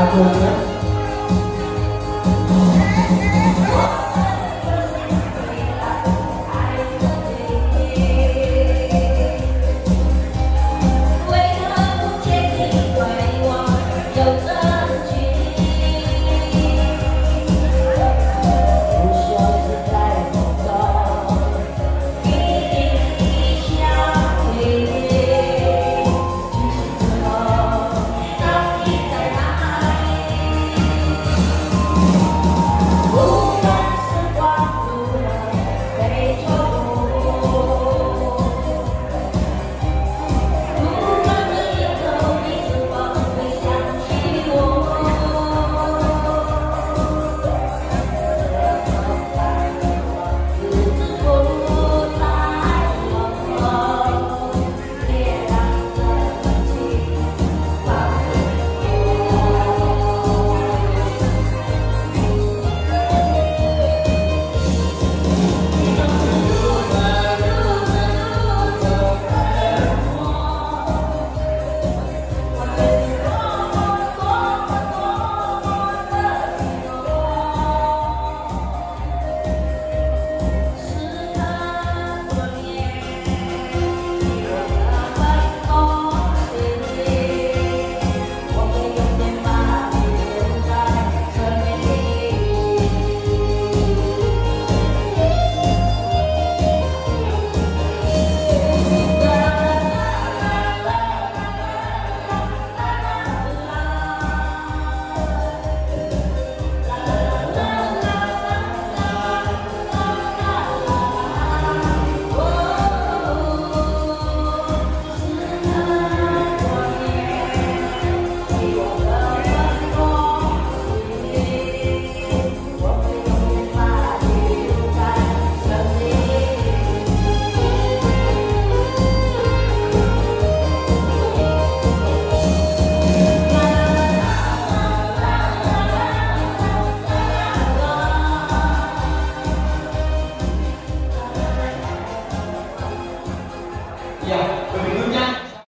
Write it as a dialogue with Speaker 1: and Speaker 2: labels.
Speaker 1: Apple